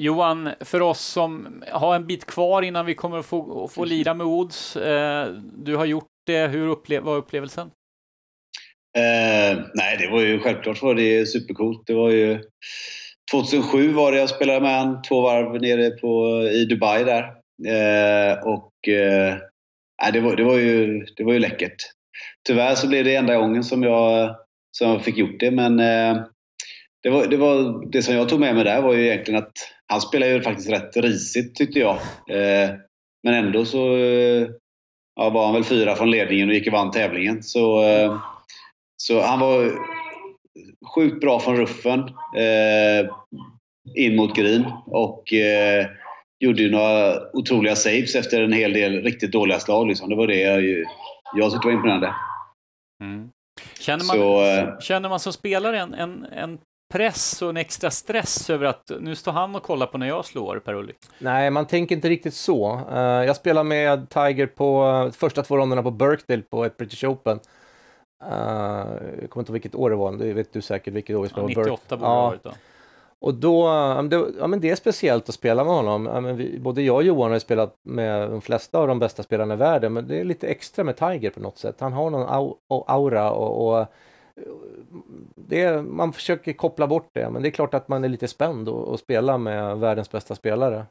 Johan, för oss som har en bit kvar innan vi kommer att få, få lira med Woods, eh, du har gjort det, hur upplev var upplevelsen? Eh, nej, det var ju självklart var det supercoolt. Det var ju 2007 var det jag spelade med han två varv nere på, i Dubai där. Eh, och eh, det, var, det, var ju, det var ju läckert. Tyvärr så blev det enda gången som jag, som jag fick gjort det, men eh, det, var, det, var, det som jag tog med mig där var ju egentligen att han spelade ju faktiskt rätt risigt tyckte jag. Eh, men ändå så eh, ja, var han väl fyra från ledningen och gick och vann tävlingen. Så, eh, så han var sjukt bra från ruffen eh, in mot green och eh, gjorde ju några otroliga saves efter en hel del riktigt dåliga slag. Liksom. Det var det jag, jag tyckte var imponerande. Mm. Känner, man, Så, eh, känner man som spelare en, en, en press och en extra stress över att nu står han och kollar på när jag slår, Per-Ulrik? Nej, man tänker inte riktigt så. Uh, jag spelar med Tiger på uh, första två ronderna på Birkdale på ett British Open. Uh, jag kommer inte ihåg vilket år det var, det vet du säkert vilket år vi spelade ja, 98 borde det ha varit då. Och då, ja men det är speciellt att spela med honom. Både jag och Johan har spelat med de flesta av de bästa spelarna i världen, men det är lite extra med Tiger på något sätt. Han har någon aura och, och det, man försöker koppla bort det, men det är klart att man är lite spänd och, och spela med världens bästa spelare.